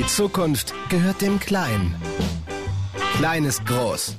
Die Zukunft gehört dem Kleinen. Klein ist groß.